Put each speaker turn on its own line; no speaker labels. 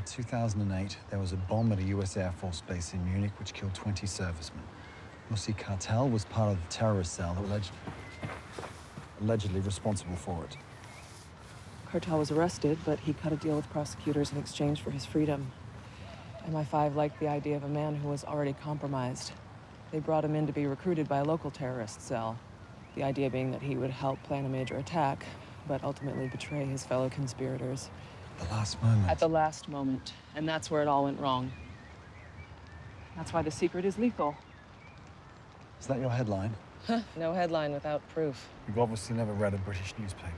In 2008, there was a bomb at a US Air Force base in Munich which killed 20 servicemen. Mussi Cartel was part of the terrorist cell that alleged, allegedly responsible for it.
Cartel was arrested, but he cut a deal with prosecutors in exchange for his freedom. MI5 liked the idea of a man who was already compromised. They brought him in to be recruited by a local terrorist cell. The idea being that he would help plan a major attack, but ultimately betray his fellow conspirators.
At the last moment.
At the last moment. And that's where it all went wrong. That's why the secret is lethal.
Is that your headline?
no headline without proof.
You've obviously never read a British newspaper.